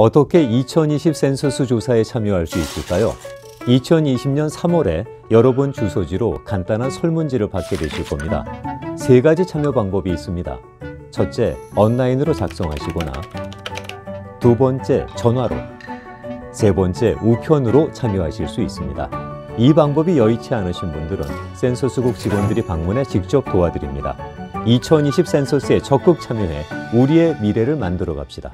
어떻게 2020 센서스 조사에 참여할 수 있을까요? 2020년 3월에 여러분 주소지로 간단한 설문지를 받게 되실 겁니다. 세 가지 참여 방법이 있습니다. 첫째, 온라인으로 작성하시거나 두 번째, 전화로 세 번째, 우편으로 참여하실 수 있습니다. 이 방법이 여의치 않으신 분들은 센서스국 직원들이 방문해 직접 도와드립니다. 2020 센서스에 적극 참여해 우리의 미래를 만들어 갑시다.